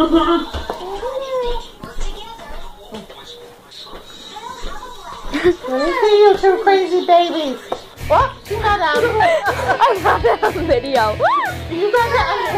Let me see you two crazy babies. What? You got that. I got that on video. You got that.